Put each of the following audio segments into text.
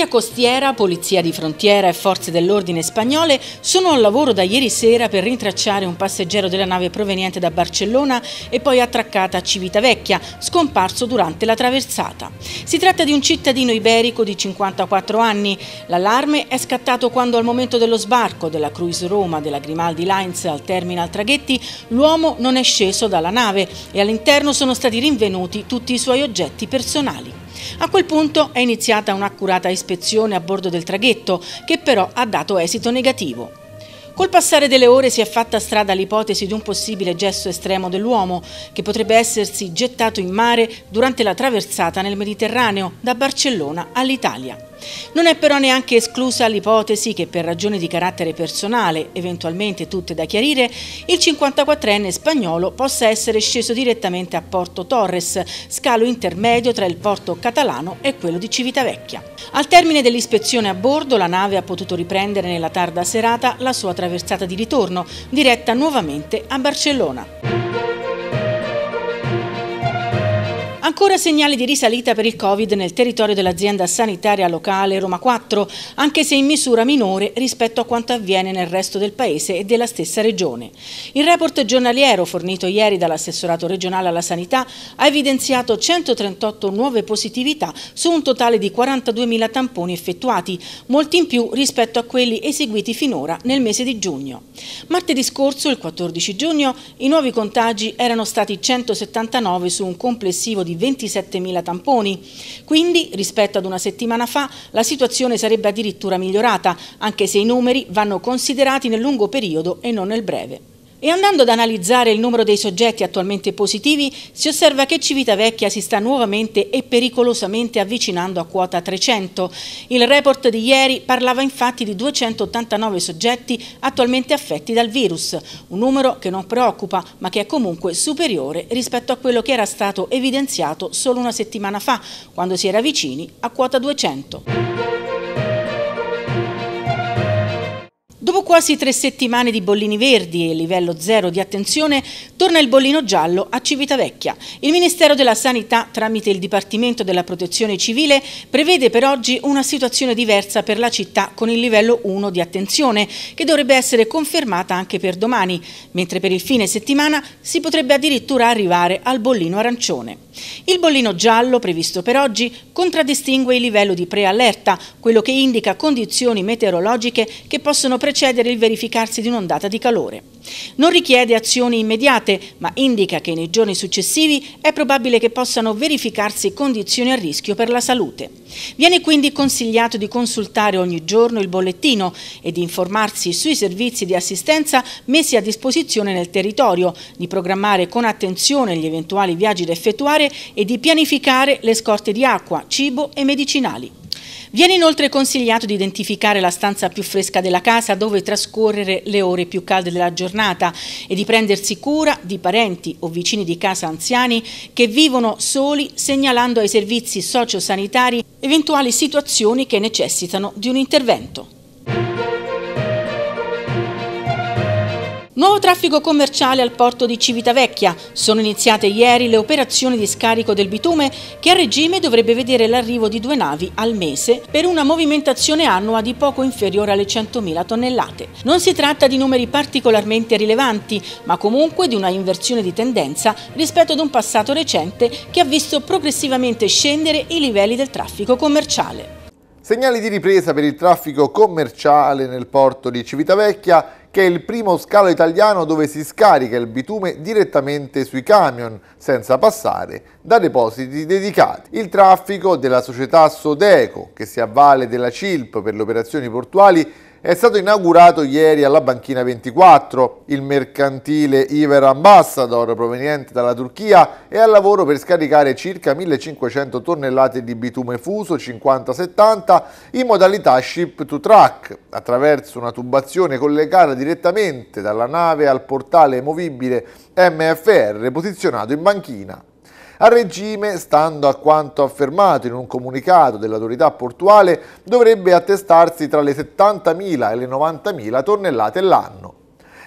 Guardia Costiera, Polizia di Frontiera e Forze dell'Ordine spagnole sono al lavoro da ieri sera per rintracciare un passeggero della nave proveniente da Barcellona e poi attraccata a Civitavecchia, scomparso durante la traversata. Si tratta di un cittadino iberico di 54 anni. L'allarme è scattato quando al momento dello sbarco della Cruise Roma della Grimaldi Lines al Terminal Traghetti l'uomo non è sceso dalla nave e all'interno sono stati rinvenuti tutti i suoi oggetti personali. A quel punto è iniziata un'accurata ispezione a bordo del traghetto, che però ha dato esito negativo. Col passare delle ore si è fatta strada l'ipotesi di un possibile gesto estremo dell'uomo, che potrebbe essersi gettato in mare durante la traversata nel Mediterraneo da Barcellona all'Italia. Non è però neanche esclusa l'ipotesi che per ragioni di carattere personale, eventualmente tutte da chiarire, il 54enne spagnolo possa essere sceso direttamente a Porto Torres, scalo intermedio tra il porto catalano e quello di Civitavecchia. Al termine dell'ispezione a bordo, la nave ha potuto riprendere nella tarda serata la sua traversata di ritorno, diretta nuovamente a Barcellona. Ancora segnali di risalita per il Covid nel territorio dell'azienda sanitaria locale Roma 4, anche se in misura minore rispetto a quanto avviene nel resto del paese e della stessa regione. Il report giornaliero fornito ieri dall'assessorato regionale alla sanità ha evidenziato 138 nuove positività su un totale di 42.000 tamponi effettuati, molti in più rispetto a quelli eseguiti finora nel mese di giugno. Martedì scorso, il 14 giugno, i nuovi contagi erano stati 179 su un complessivo di 27.000 tamponi. Quindi, rispetto ad una settimana fa, la situazione sarebbe addirittura migliorata, anche se i numeri vanno considerati nel lungo periodo e non nel breve. E andando ad analizzare il numero dei soggetti attualmente positivi, si osserva che Civitavecchia si sta nuovamente e pericolosamente avvicinando a quota 300. Il report di ieri parlava infatti di 289 soggetti attualmente affetti dal virus, un numero che non preoccupa ma che è comunque superiore rispetto a quello che era stato evidenziato solo una settimana fa, quando si era vicini a quota 200. Dopo quasi tre settimane di bollini verdi e livello zero di attenzione, torna il bollino giallo a Civitavecchia. Il Ministero della Sanità, tramite il Dipartimento della Protezione Civile, prevede per oggi una situazione diversa per la città con il livello 1 di attenzione, che dovrebbe essere confermata anche per domani, mentre per il fine settimana si potrebbe addirittura arrivare al bollino arancione. Il bollino giallo, previsto per oggi, contraddistingue il livello di preallerta, quello che indica condizioni meteorologiche che possono precedere il verificarsi di un'ondata di calore. Non richiede azioni immediate, ma indica che nei giorni successivi è probabile che possano verificarsi condizioni a rischio per la salute. Viene quindi consigliato di consultare ogni giorno il bollettino e di informarsi sui servizi di assistenza messi a disposizione nel territorio, di programmare con attenzione gli eventuali viaggi da effettuare e di pianificare le scorte di acqua, cibo e medicinali. Viene inoltre consigliato di identificare la stanza più fresca della casa dove trascorrere le ore più calde della giornata e di prendersi cura di parenti o vicini di casa anziani che vivono soli segnalando ai servizi sociosanitari eventuali situazioni che necessitano di un intervento. Nuovo traffico commerciale al porto di Civitavecchia. Sono iniziate ieri le operazioni di scarico del bitume che a regime dovrebbe vedere l'arrivo di due navi al mese per una movimentazione annua di poco inferiore alle 100.000 tonnellate. Non si tratta di numeri particolarmente rilevanti, ma comunque di una inversione di tendenza rispetto ad un passato recente che ha visto progressivamente scendere i livelli del traffico commerciale. Segnali di ripresa per il traffico commerciale nel porto di Civitavecchia che è il primo scalo italiano dove si scarica il bitume direttamente sui camion, senza passare da depositi dedicati. Il traffico della società Sodeco, che si avvale della CILP per le operazioni portuali, è stato inaugurato ieri alla Banchina 24. Il mercantile Iver Ambassador, proveniente dalla Turchia, è al lavoro per scaricare circa 1500 tonnellate di bitume fuso 50-70 in modalità ship to track, attraverso una tubazione collegata direttamente dalla nave al portale movibile MFR posizionato in banchina. A regime, stando a quanto affermato in un comunicato dell'autorità portuale, dovrebbe attestarsi tra le 70.000 e le 90.000 tonnellate l'anno.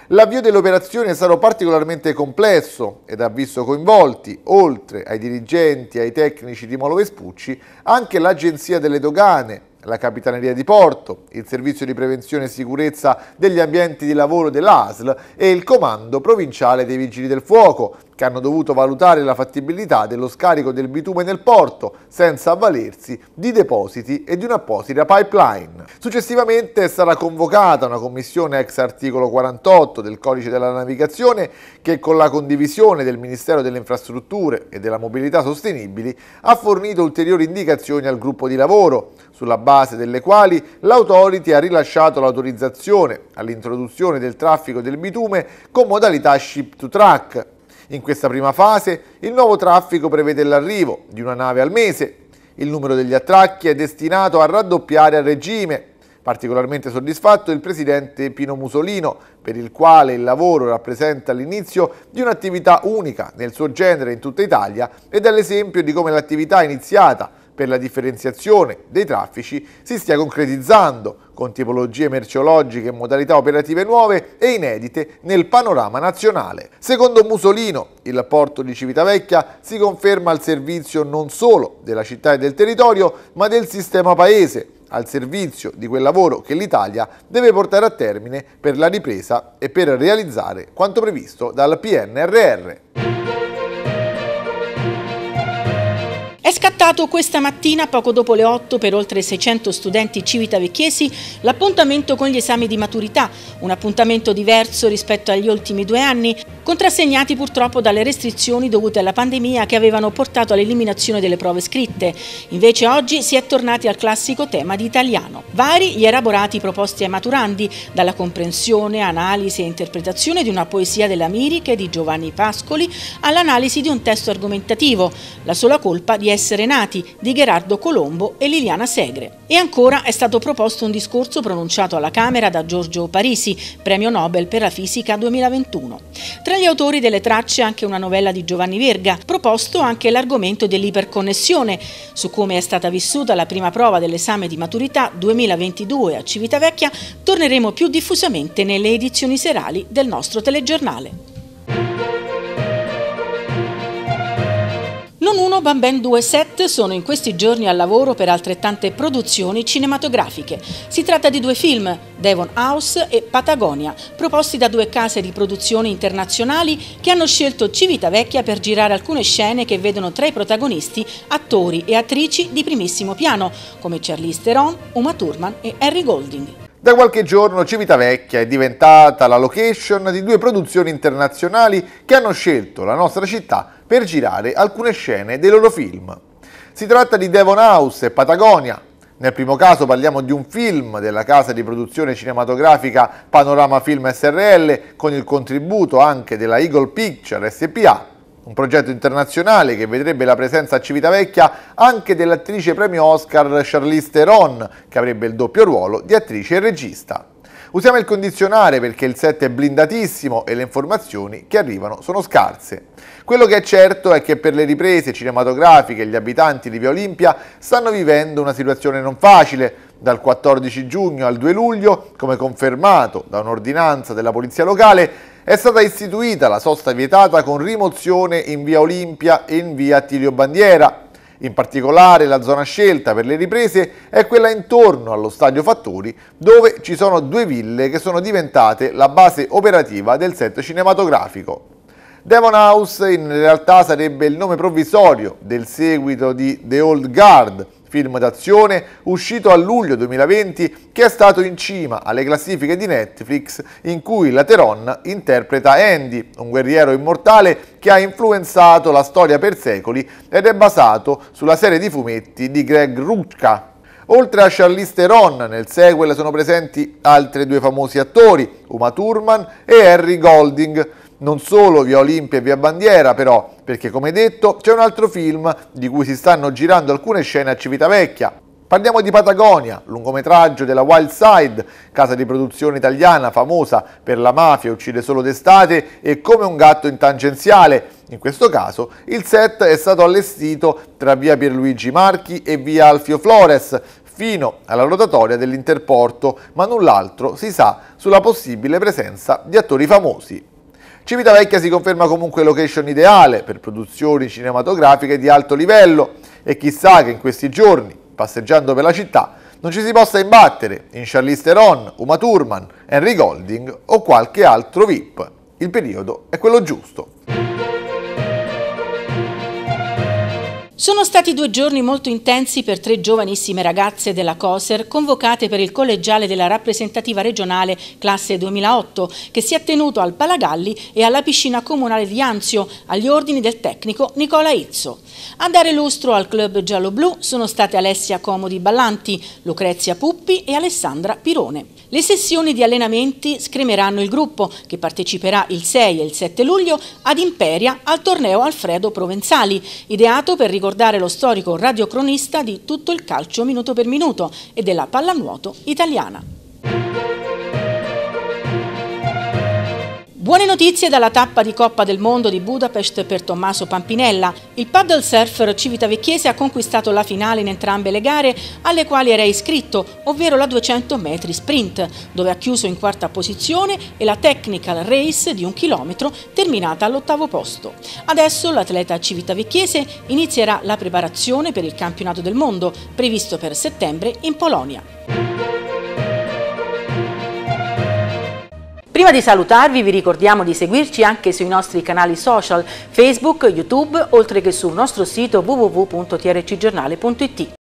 L'avvio dell'operazione sarà particolarmente complesso ed ha visto coinvolti, oltre ai dirigenti e ai tecnici di Molo Vespucci, anche l'Agenzia delle Dogane, la Capitaneria di Porto, il Servizio di Prevenzione e Sicurezza degli Ambienti di Lavoro dell'ASL e il Comando Provinciale dei Vigili del Fuoco, che hanno dovuto valutare la fattibilità dello scarico del bitume nel porto senza avvalersi di depositi e di un'apposita pipeline. Successivamente sarà convocata una commissione ex articolo 48 del Codice della Navigazione che con la condivisione del Ministero delle Infrastrutture e della Mobilità Sostenibili ha fornito ulteriori indicazioni al gruppo di lavoro, sulla base delle quali l'Autority ha rilasciato l'autorizzazione all'introduzione del traffico del bitume con modalità ship to track in questa prima fase il nuovo traffico prevede l'arrivo di una nave al mese. Il numero degli attracchi è destinato a raddoppiare a regime. Particolarmente soddisfatto il presidente Pino Musolino, per il quale il lavoro rappresenta l'inizio di un'attività unica nel suo genere in tutta Italia ed è l'esempio di come l'attività iniziata per la differenziazione dei traffici si stia concretizzando con tipologie merceologiche e modalità operative nuove e inedite nel panorama nazionale. Secondo Musolino, il porto di Civitavecchia si conferma al servizio non solo della città e del territorio, ma del sistema paese, al servizio di quel lavoro che l'Italia deve portare a termine per la ripresa e per realizzare quanto previsto dal PNRR. È scattato questa mattina, poco dopo le 8, per oltre 600 studenti civitavecchiesi, l'appuntamento con gli esami di maturità, un appuntamento diverso rispetto agli ultimi due anni, contrassegnati purtroppo dalle restrizioni dovute alla pandemia che avevano portato all'eliminazione delle prove scritte. Invece oggi si è tornati al classico tema di italiano. Vari gli elaborati proposti ai maturandi, dalla comprensione, analisi e interpretazione di una poesia della Miriche di Giovanni Pascoli all'analisi di un testo argomentativo, la sola colpa di essere nati di Gerardo Colombo e Liliana Segre. E ancora è stato proposto un discorso pronunciato alla Camera da Giorgio Parisi, premio Nobel per la fisica 2021. Tra gli autori delle tracce anche una novella di Giovanni Verga, proposto anche l'argomento dell'iperconnessione, su come è stata vissuta la prima prova dell'esame di maturità 2022 a Civitavecchia, torneremo più diffusamente nelle edizioni serali del nostro telegiornale. Non uno, ma ben due set sono in questi giorni al lavoro per altrettante produzioni cinematografiche. Si tratta di due film, Devon House e Patagonia, proposti da due case di produzione internazionali che hanno scelto Civitavecchia per girare alcune scene che vedono tra i protagonisti attori e attrici di primissimo piano, come Charlize Theron, Uma Thurman e Harry Golding. Da qualche giorno Civitavecchia è diventata la location di due produzioni internazionali che hanno scelto la nostra città per girare alcune scene dei loro film. Si tratta di Devon House e Patagonia. Nel primo caso parliamo di un film della casa di produzione cinematografica Panorama Film SRL con il contributo anche della Eagle Picture SPA un progetto internazionale che vedrebbe la presenza a Civitavecchia anche dell'attrice premio Oscar Charlize Theron, che avrebbe il doppio ruolo di attrice e regista. Usiamo il condizionare perché il set è blindatissimo e le informazioni che arrivano sono scarse. Quello che è certo è che per le riprese cinematografiche gli abitanti di Via Olimpia stanno vivendo una situazione non facile. Dal 14 giugno al 2 luglio, come confermato da un'ordinanza della polizia locale, è stata istituita la sosta vietata con rimozione in via Olimpia e in via Attilio Bandiera. In particolare la zona scelta per le riprese è quella intorno allo stadio Fattori dove ci sono due ville che sono diventate la base operativa del set cinematografico. Devon House in realtà sarebbe il nome provvisorio del seguito di The Old Guard, film d'azione uscito a luglio 2020 che è stato in cima alle classifiche di Netflix in cui la Teron interpreta Andy, un guerriero immortale che ha influenzato la storia per secoli ed è basato sulla serie di fumetti di Greg Rucka. Oltre a Charlize Theron, nel sequel sono presenti altri due famosi attori, Uma Thurman e Harry Golding, non solo via Olimpia e via Bandiera però, perché come detto c'è un altro film di cui si stanno girando alcune scene a Civitavecchia. Parliamo di Patagonia, lungometraggio della Wild Side, casa di produzione italiana famosa per la mafia uccide solo d'estate e come un gatto in tangenziale. In questo caso il set è stato allestito tra via Pierluigi Marchi e via Alfio Flores, fino alla rotatoria dell'Interporto, ma null'altro si sa sulla possibile presenza di attori famosi. Civitavecchia si conferma comunque location ideale per produzioni cinematografiche di alto livello e chissà che in questi giorni, passeggiando per la città, non ci si possa imbattere in Charlize Theron, Uma Thurman, Henry Golding o qualche altro VIP. Il periodo è quello giusto. Sono stati due giorni molto intensi per tre giovanissime ragazze della COSER convocate per il collegiale della rappresentativa regionale classe 2008 che si è tenuto al Palagalli e alla piscina comunale di Anzio agli ordini del tecnico Nicola Izzo. A dare lustro al club giallo-blu sono state Alessia Comodi Ballanti, Lucrezia Puppi e Alessandra Pirone. Le sessioni di allenamenti scremeranno il gruppo che parteciperà il 6 e il 7 luglio ad Imperia al torneo Alfredo Provenzali, ideato per ricordare lo storico radiocronista di tutto il calcio minuto per minuto e della pallanuoto italiana. Buone notizie dalla tappa di Coppa del Mondo di Budapest per Tommaso Pampinella. Il paddle surfer civitavecchiese ha conquistato la finale in entrambe le gare alle quali era iscritto, ovvero la 200 metri sprint, dove ha chiuso in quarta posizione e la technical race di un chilometro terminata all'ottavo posto. Adesso l'atleta civitavecchiese inizierà la preparazione per il campionato del mondo, previsto per settembre in Polonia. Prima di salutarvi vi ricordiamo di seguirci anche sui nostri canali social Facebook, YouTube, oltre che sul nostro sito www.trcgiornale.it.